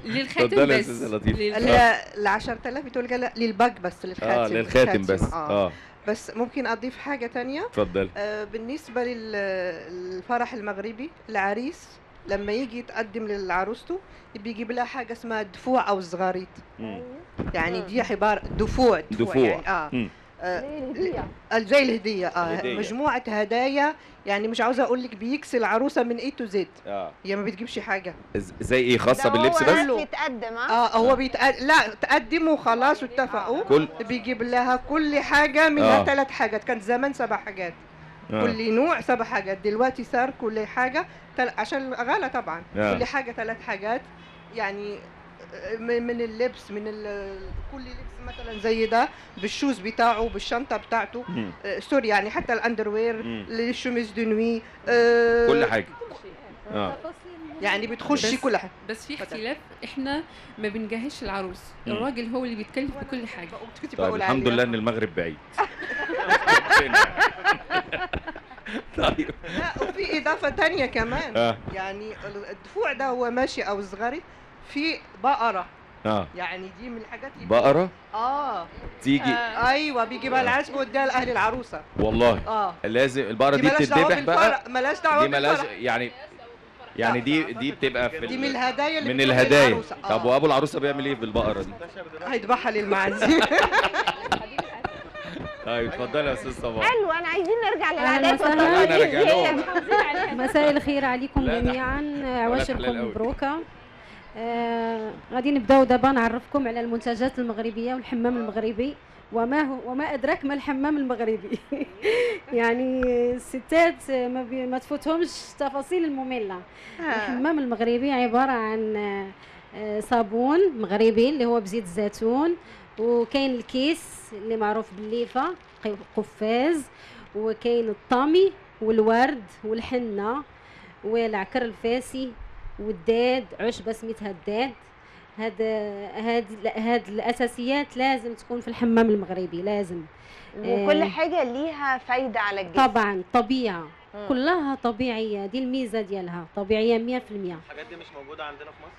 S11: للخاتم بس.
S6: ال 10000 بتقول لا للباك بس للخاتم
S2: آه للخاتم بس.
S6: آه.
S2: آه.
S6: بس ممكن أضيف حاجة تانية؟
S2: اتفضل
S6: آه، بالنسبة للفرح المغربي العريس لما يجي يتقدم لعروسته بيجيب لها حاجة اسمها دفوع أو الزغاريط
S2: مم.
S6: يعني دي عباره دفوع
S2: دفوع.
S6: يعني آه.
S2: مم.
S6: آه،
S4: الهدية.
S6: آه، زي الهدية آه
S2: الهدية.
S6: مجموعة هدايا يعني مش عاوزة أقول لك بيكسي العروسة من A to Z
S2: آه.
S6: هي ما بتجيبش حاجة.
S2: إز- زي إيه خاصة
S1: ده
S2: باللبس
S1: هو
S2: بس؟
S1: رايح يتقدم ها
S6: آه هو بيتقد... لا تقدموا خلاص واتفقوا.
S2: كل
S6: بيجيب لها كل حاجة منها
S2: آه.
S6: ثلاث حاجات. كان زمان سبع حاجات.
S2: آه.
S6: كل نوع سبع حاجات. دلوقتي صار كل حاجة تل... عشان غالى طبعا.
S2: آه.
S6: كل حاجة ثلاث حاجات. يعني من من اللبس من ال... كل لبس مثلا زي ده بال shoes بتاعه بالشنطة بتاعته. آه sorry يعني حتى ال
S2: underwear.
S6: لل chemise de nuit. آه
S2: كل حاجة. آه.
S6: يعني بتخشي كل حاجة.
S11: بس في اختلاف. إحنا ما بنجهزش العروس. الراجل هو اللي بيتكلف بكل حاجة.
S2: طيب الحمد لله إن المغرب بعيد. [LAUGHS] [LAUGHS] طيب.
S6: لا وفي إضافة تانية كمان.
S2: آه.
S6: يعني الدفوع ده هو ماشي أو صغري في بقرة.
S2: آه.
S6: يعني دي من الحاجات اللي
S2: بقرة؟
S6: آه.
S2: تيجي.
S6: آه. أيوه بيجيبها العزب واديها لأهل العروسة.
S2: والله.
S6: آه.
S2: لازم البقرة دي بتتذبح بقى؟
S6: مالهاش دعوة
S2: دي ملاش. يعني يعني دي دي بتبقى في
S6: دي من الهدايا اللي
S2: من الهدايا.
S6: للعروسة.
S2: طب
S6: آه.
S2: وأبو العروسة بيعمل إيه بالبقره دي؟
S6: هيذبحها للمعازيم [LAUGHS]
S2: طيب اتفضلي يا أستاذ صباح.
S1: حلو أنا عايزين نرجع للعادات. والتقاليد. [LAUGHS]
S12: مساء الخير عليكم جميعا. عواشركم
S2: أوي.
S12: آه غادي نبداو دابا نعرفكم على المنتجات المغربية والحمام المغربي. وما هو وما أدراك ما الحمام المغربي. [LAUGHS] يعني الستات ما, ما تفوتهمش التفاصيل المملة. الحمام المغربي عبارة عن آه، آه، صابون مغربي اللي هو بزيت الزيتون وكاين الكيس اللي معروف بالليفة قفاز وكاين الطامي والورد والحنة والعكر الفاسي. والداد عشبه سميتها الداد. هاد هاد هاد الأساسيات لازم تكون في الحمام المغربي لازم.
S1: وكل
S12: آه،
S1: حاجة ليها فايدة على الجسم.
S12: طبعا طبيعة.
S1: مم.
S12: كلها طبيعية دي الميزة ديالها طبيعية 100%
S3: الحاجات دي مش موجودة عندنا في مصر؟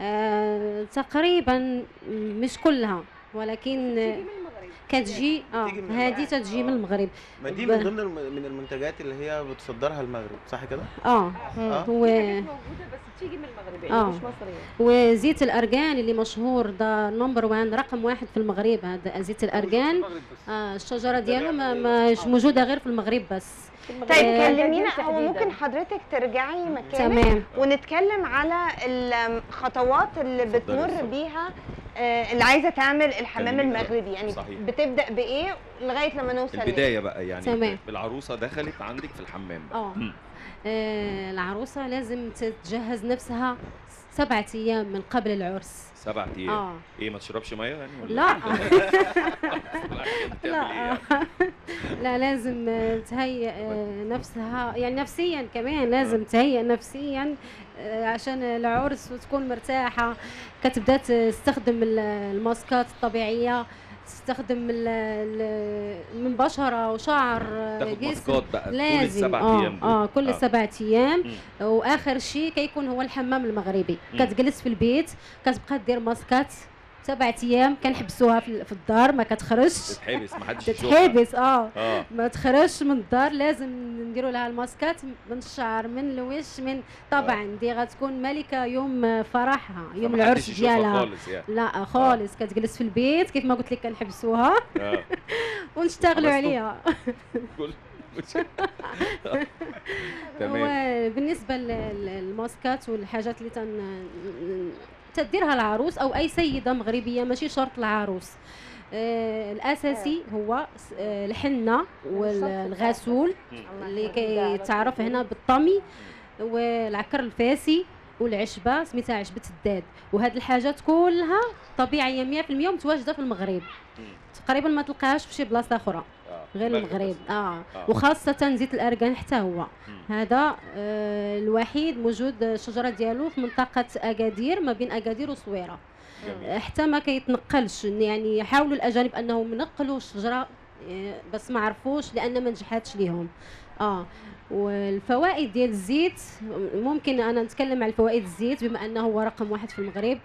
S12: آه تقريبا مش كلها ولكن كتجي
S3: آه
S12: هذه
S3: المغرب.
S12: تتجي من. المغرب
S3: ما دي من ضمن الم- من المنتجات اللي هي بتصدرها المغرب صح كده؟
S12: آه
S3: آه.
S12: هو
S4: موجودة بس بتيجي من المغرب يعني
S12: آه.
S4: مش مصرية
S12: وزيت الارغان اللي مشهور ده نمبر وان رقم واحد في المغرب هذا زيت الارغان آه الشجرة ديالو ما مش موجودة غير في المغرب بس
S1: طيب
S12: آه،
S1: كلمينا هو
S4: تحديداً.
S1: ممكن حضرتك ترجعي مكانك
S12: تمام
S1: ونتكلم على الخطوات اللي بتمر. بيها آه، اللي عايزة تعمل الحمام. المغربي يعني
S2: صحيح.
S1: بتبدأ بإيه لغاية لما نوصل؟
S2: البداية بقى يعني
S12: تمام.
S2: العروسه دخلت عندك في الحمام بقى آه.
S12: آه، العروسة لازم تتجهز نفسها سبعة أيام من قبل العرس.
S2: سبع أيام؟
S12: آه.
S2: إيه ما تشربش مية يعني ولا
S12: لا. [LAUGHS]
S2: لا.
S12: لا. [LAUGHS] لا لازم آه، تهيئ آه، نفسها يعني نفسيا كمان لازم تهيئ نفسيا آه، عشان العرس وتكون مرتاحة. كتبدا تستخدم ال- الماسكات الطبيعية. تستخدم ال- ال- من بشرة وشعر آه، جسم
S2: بقى
S12: لازم
S2: السبع
S12: آه
S2: أيام دول.
S12: آه كل سبعة
S2: أيام.
S12: وآخر شيء كيكون هو الحمام المغربي. كتجلس في البيت كتبقى دير ماسكات سبعة أيام كنحبسوها في في الدار ما كتخرجش.
S2: تتحبس ما حدش يشوفها.
S12: تتحبس آه.
S2: آه.
S12: ما تخرجش من الدار لازم نديروا لها الماسكات من الشعر من الوش من طبعا دي غتكون ملكة يوم فرحها يوم العرس ديالها.
S2: خالص يعني.
S12: لا خالص كتجلس في البيت كيف ما قلت لك كنحبسوها.
S2: آه. [LAUGHS]
S12: ونشتغلوا عليها. [LAUGHS]
S2: تمام.
S12: وبالنسبة لل- للماسكات والحاجات اللي تن تديرها العروس أو أي سيدة مغربية ماشي شرط العروس. آه الأساسي هو س- آه الحنة والغسول اللي كيتعرف هنا بالطمي والعكر الفاسي والعشبة سميتها عشبة الداد. وهاد الحاجات كلها طبيعية 100% متواجده في المغرب. تقريبا ما تلقاهاش في شي بلاصة أخرى. غير المغرب. آه.
S13: آه.
S12: وخاصة زيت الاركان حتى هو. هذا آه الوحيد موجود الشجره ديالو في منطقة أكادير ما بين أكادير وصويرة.
S13: جميل.
S12: حتى ما كيتنقلش يعني حاولوا الأجانب أنهم ينقلوا الشجرة آه، بس ما عرفوش لأن ما نجحتش ليهم. آه. والفوائد ديال الزيت ممكن أنا نتكلم على فوائد الزيت بما أنه هو رقم واحد في المغرب.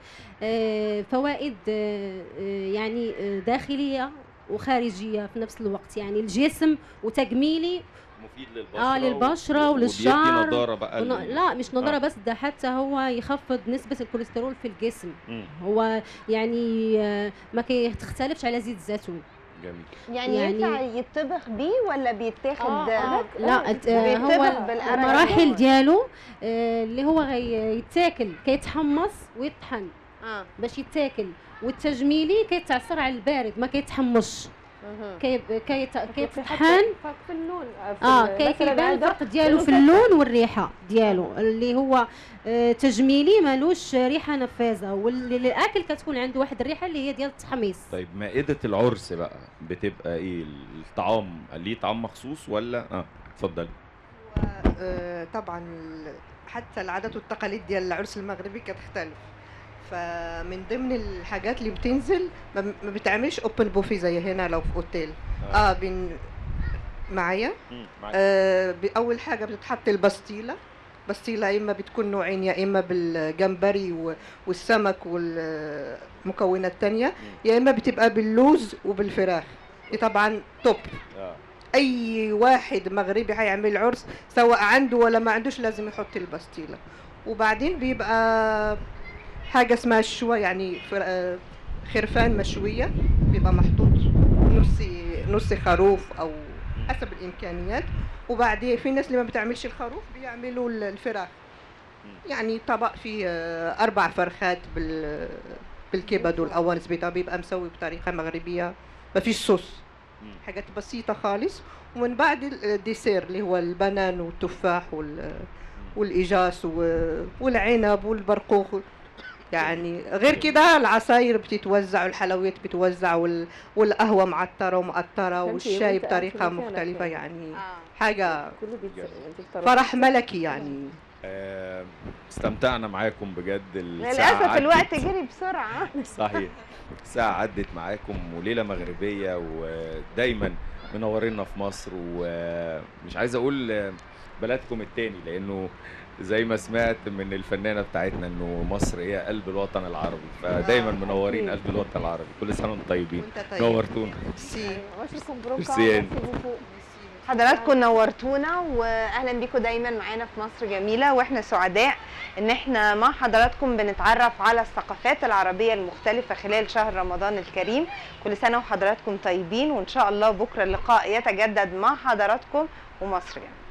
S12: آه، فوائد آه، آه، يعني آه، داخلية وخارجية في نفس الوقت. يعني الجسم وتجميلي
S2: مفيد للبشرة
S12: آه للبشرة
S2: و-
S12: وللشعر.
S2: نضارة بقى
S12: ون- لا مش نضارة
S2: آه.
S12: بس ده حتى هو يخفض نسبة الكوليسترول في الجسم.
S2: مم.
S12: هو يعني آه، ما كيختلفش على زيت الزيتون
S1: يعني,
S12: يعني-
S1: ينفع يطبخ بيه ولا بيتاخد؟
S12: آه، آه، لا أت- آه،
S1: بيتطبخ
S12: هو المراحل ديالو آه، اللي هو يتاكل كيتحمص ويطحن.
S1: آه.
S12: باش يتاكل. والتجميلي كيتعصر على البارد ما كيتحمصش كي كيت كيتطحن
S4: في اللون في
S12: آه
S4: مثلاً
S12: كيبان الفرق ديالو في
S4: اللون
S12: والريحة ديالو اللي هو آه، تجميلي مالوش ريحة نفاذة واللي الأكل كتكون عنده واحد الريحة اللي هي ديال التحميص.
S2: طيب مائدة العرس بقى بتبقى إيه؟ الطعام ليه طعام مخصوص ولا؟ آه اتفضلي.
S6: آه، طبعا حتى العادات والتقاليد ديال العرس المغربي كتختلف. فمن ضمن الحاجات اللي بتنزل ما بتعملش open buffet زي هنا لو في أوتيل.
S2: آه.
S6: آه بن معايا. آه باول حاجة بتتحط البستيلة. بستيلة يا إما بتكون نوعين يا إما بالجمبري والسمك والمكونات التانية يا إما بتبقى باللوز وبالفراخ. دي طبعا توب
S2: آه.
S6: أي واحد مغربي هيعمل عرس سواء عنده ولا ما عندوش لازم يحط البستيلة. وبعدين بيبقى حاجة اسمها الشوى يعني خرفان مشوية بيبقى محطوط نص نص خروف أو حسب الإمكانيات. وبعدين في ناس اللي ما بتعملش الخروف بيعملوا ال- الفراخ. يعني طبق فيه آه، أربع فرخات بال بالكبد والقوانص بتاعه بيبقى مسوي بطريقة مغربية. ما فيش صوص. حاجات بسيطة خالص. ومن بعد ال- الديسير اللي هو البنان والتفاح وال والإجاس و- والعنب والبرقوق. يعني. غير كده العصاير بتتوزع والحلويات بتوزع وال... والقهوة معطرة ومقطرة
S4: فهمتي،
S6: والشاي
S4: مكانك
S6: مختلفة
S4: يعني. بيت- بيتصرف.
S6: فرح ملكي يعني.
S2: آه، استمتعنا معاكم بجد الساعة
S1: للأسف
S2: عدت.
S1: الوقت جري بسرعة.
S2: صحيح. الساعة عدت معاكم وليلة مغربية ودايما منورينا في مصر ومش عايز أقول بلدكم التاني لأنه زي ما سمعت من الفنانة بتاعتنا إنه مصر هي قلب الوطن العربي فدايما منورين قلب الوطن العربي كل سنة وأنتم طيبين.
S1: وأنت طيب.
S2: نورتونا. ميرسي يعني.
S1: حضراتكم نورتونا واهلا بيكم دايما معانا في مصر جميلة وإحنا سعداء إن إحنا مع حضراتكم بنتعرف على الثقافات العربية المختلفة خلال شهر رمضان الكريم. كل سنة وحضراتكم طيبين وإن شاء الله بكرة اللقاء يتجدد مع حضراتكم ومصر جميلة.